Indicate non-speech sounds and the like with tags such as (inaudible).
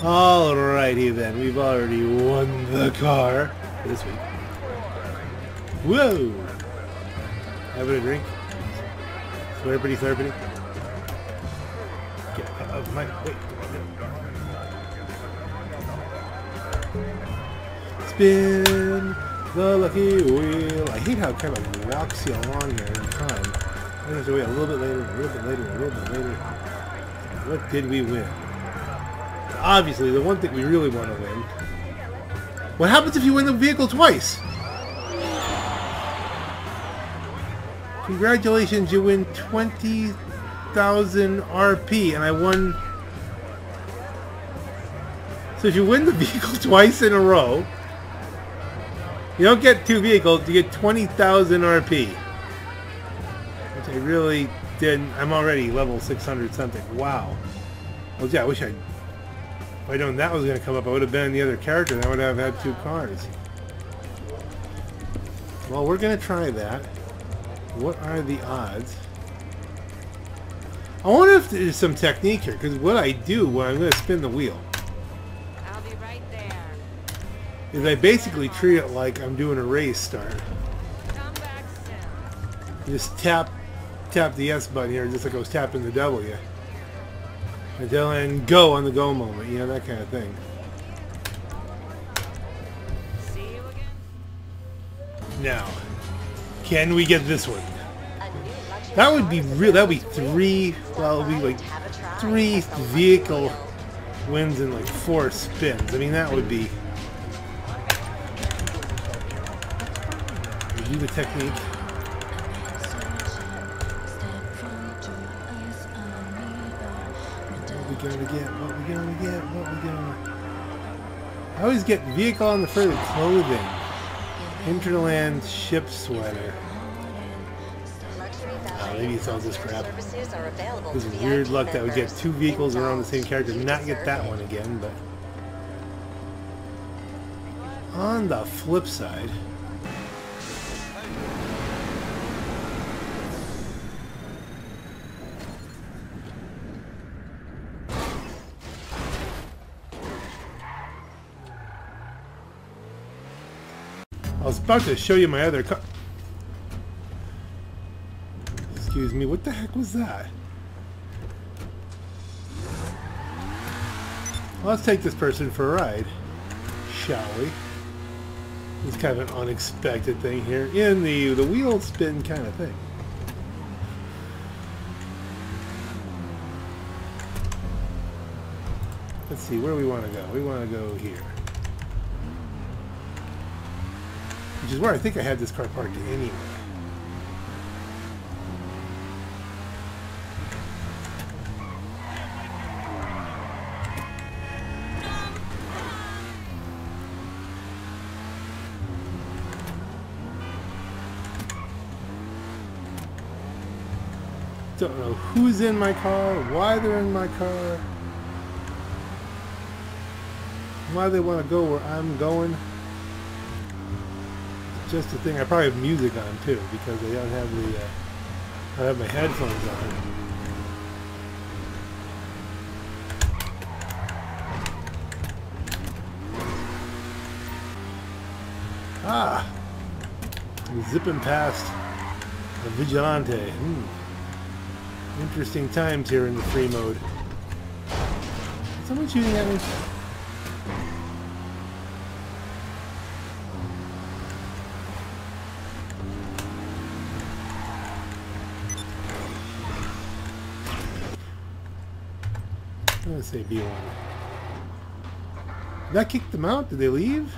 Alrighty then, we've already won the car this week. Whoa! Having a drink? Slurpity slurpity. Get out of my. Spin the lucky wheel. I hate how it kind of walks you along here in time. I have to wait a little bit later, a little bit later, a little bit later. What did we win? Obviously, the one thing we really want to win. What happens if you win the vehicle twice? Congratulations, you win 20,000 RP, and I won... So if you win the (laughs) vehicle twice in a row, you don't get two vehicles, you get 20,000 RP. Which I really didn't... I'm already level 600 something. Wow. Well, yeah, I wish I'd... If I'd known that was going to come up, I would have been the other character, and I would have had two cars. Well, we're going to try that. What are the odds? I wonder if there's some technique here, because what I do when I'm going to spin the wheel I'll be right there. is I basically treat it like I'm doing a race start. Come back soon. Just tap tap the S button here, just like I was tapping the W. Until and go on the go moment, you know, that kind of thing. See you again. Now, can we get this one? That would be real. That would be three. Well, it would be like three vehicle wins in like four spins. I mean, that would be. Review the technique. Gonna get? What we gonna get? What we gonna? I always get vehicle on the further clothing. Hinterland ship sweater. Oh, maybe it's all this crap. This is weird luck that we get two vehicles around the same character. Not get that one again, but on the flip side, was about to show you my other. Excuse me, what the heck was that? Let's take this person for a ride, shall we? It's kind of an unexpected thing here in the the wheel spin kind of thing. Let's see, where we want to go? We want to go here. Which is where I think I had this car parked anyway. Don't know who's in my car, why they're in my car, why they want to go where I'm going. Just a thing. I probably have music on too because I don't have the. Uh, I have my headphones on. Ah, I'm zipping past a vigilante. Hmm. Interesting times here in the free mode. Someone shooting at me? I'm gonna say B1. Did that kick them out? Did they leave?